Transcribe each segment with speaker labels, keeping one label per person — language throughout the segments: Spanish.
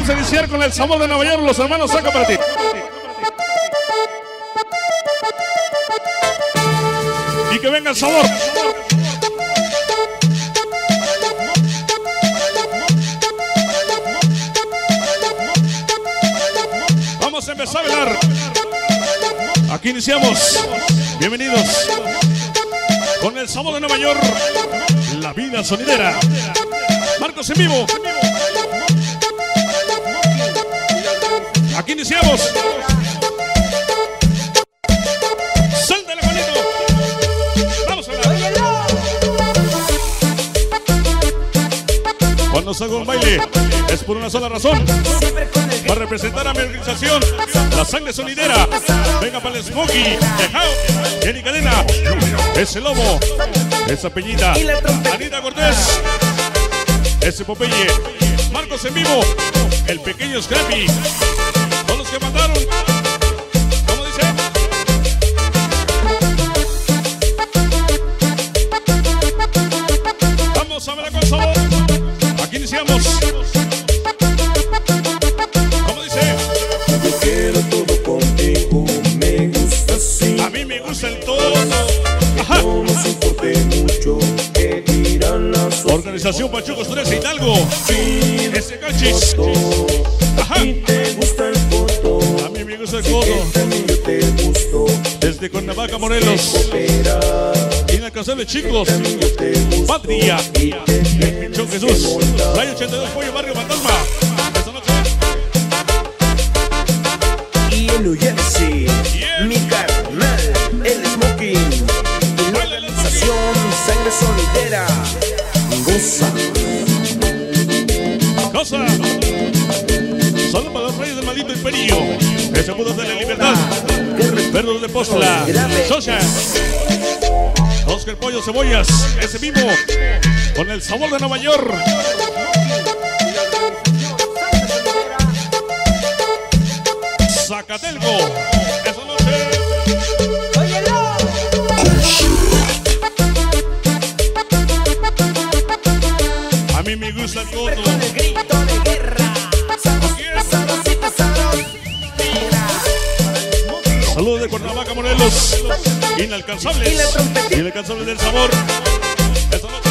Speaker 1: Vamos a iniciar con el sabor de Nueva York, los hermanos saca para ti. Y que venga el sabor. Vamos a empezar a bailar. Aquí iniciamos. Bienvenidos. Con el sabor de Nueva York. La vida sonidera. Marcos en vivo. Aquí iniciamos. Suéltale. Cuando salgo un baile es por una sola razón. Para representar a mi organización, la sangre sonidera. Venga para el Smokey, Tejao, Jenny Cadena, ese lobo, esa peñita, Anita Cortés, ese Popeye, Marcos en vivo, el pequeño Scrappy, que mandaron. ¿Cómo dice? Vamos a ver con sabor. Aquí iniciamos. ¿Cómo dice?
Speaker 2: Yo quiero todo contigo, me gusta así.
Speaker 1: A mí me gusta el todo. Ajá.
Speaker 2: No nos importe mucho que dirán las.
Speaker 1: Organización Pachucos 3 Hidalgo. Ese cachis. Ajá.
Speaker 2: Que
Speaker 1: codo. Desde Cuernavaca, Morelos. Inalcanzable chicos. Patria. El Jesús. Rayo 82 Pollo Barrio Fantasma.
Speaker 2: Y el mi carnal, el smoking. Y la organización Sangre Solidera. Goza.
Speaker 1: Cosa. Solo para los reyes del maldito imperio. Puto de la libertad. Verdos de Postla. Sosa. Oscar Pollo Cebollas. Ese mismo. Con el sabor de Nueva York. Zacatelco. Esa noche. A mí me gusta el coto.
Speaker 3: Con el grito de guerra.
Speaker 1: Cuernavaca, Morelos. Inalcanzables. Inalcanzables del sabor. Esta noche.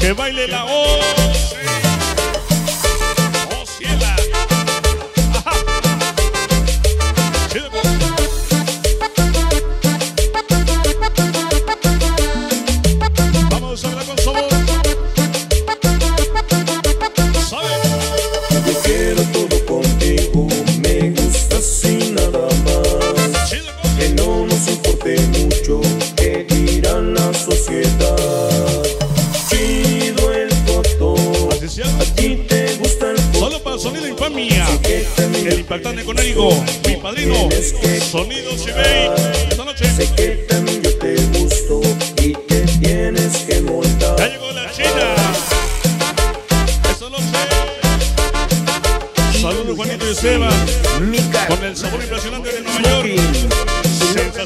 Speaker 1: Que baile la O.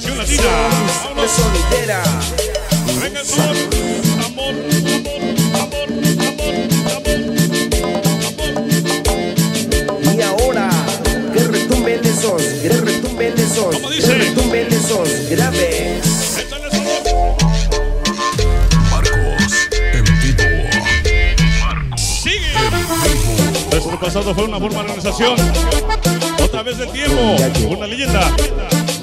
Speaker 1: Sensación latina.
Speaker 2: de
Speaker 1: Vámonos.
Speaker 2: solidera.
Speaker 1: Venga el. Amor, amor, amor, amor, amor.
Speaker 2: Y ahora, que retumben esos, que retumben esos,
Speaker 1: ¿Cómo
Speaker 2: que
Speaker 1: dice?
Speaker 2: retumben esos graves.
Speaker 1: Échale sabor.
Speaker 4: Marcos en vivo.
Speaker 1: Sigue. Nuestro pasado fue una forma de organización. Otra vez del tiempo. Una leyenda.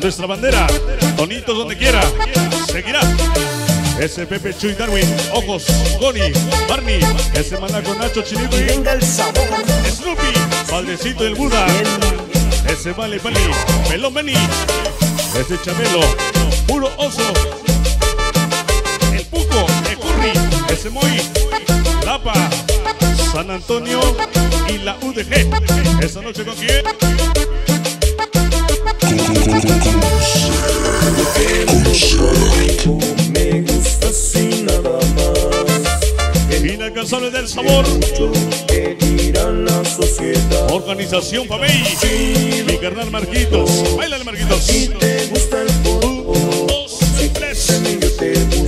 Speaker 1: Nuestra bandera. Tonitos donde quiera. Seguirá. Ese Pepe Chuy Darwin. Ojos. Goni. Barney. Ese manaco Nacho
Speaker 2: sabor.
Speaker 1: Snoopy. Padrecito del Buda. Ese Vale Pali. Melón Benny. Ese Chabelo. Puro oso. El Puco. El Curry. Ese Moy. Lapa. San Antonio. Y la UDG. Esta noche con quién? Inalcanzable del sabor. Organización Pamey. Mi carnal Marquitos. Bailale Marquitos.
Speaker 2: Te gusta el
Speaker 1: Un,
Speaker 2: fútbol.
Speaker 1: dos, tres.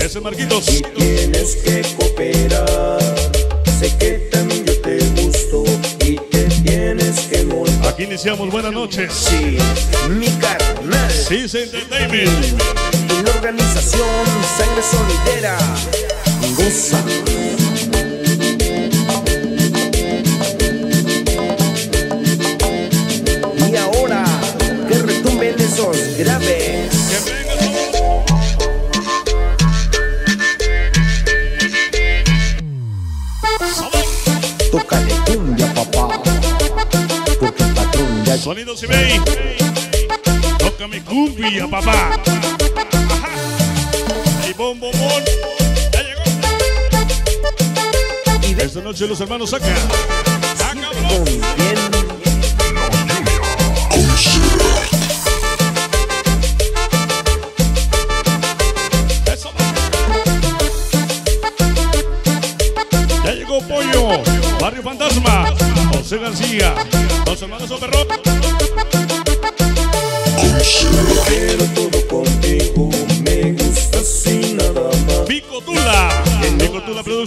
Speaker 1: Ese Marquitos.
Speaker 2: Tienes que
Speaker 1: iniciamos. Buenas noches.
Speaker 2: Sí, mi carnal.
Speaker 1: Cis Entertainment.
Speaker 2: Y la organización Sangre Solidera. Goza.
Speaker 1: Sonido Cibey. Tócame cumbia, papá. Ajá. Y bom, bom, bom. Ya llegó. Esta noche los hermanos
Speaker 2: bien.
Speaker 1: Eso. Ya llegó Pollo, Barrio Fantasma, José García, los hermanos.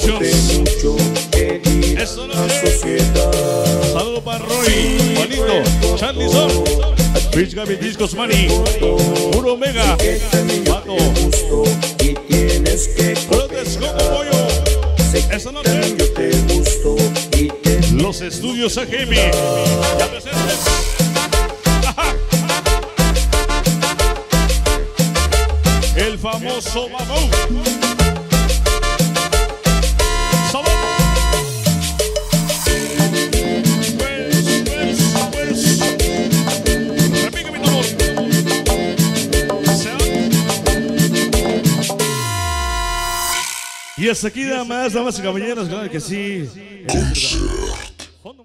Speaker 2: Quiero mucho que dirá
Speaker 1: Eso no es.
Speaker 2: sociedad.
Speaker 1: Saludo para Roy, Juanito, Charlie Son, Rich Gaby Discos Money, Puro Omega, Coco
Speaker 2: cooperar.
Speaker 1: Pollo,
Speaker 2: Sé que
Speaker 1: Eso no
Speaker 2: también
Speaker 1: es.
Speaker 2: yo te gusto
Speaker 1: los estudios AGM. Ya presentes. El famoso va. Y hasta aquí nada más, damas y caballeros, claro que sí. Quando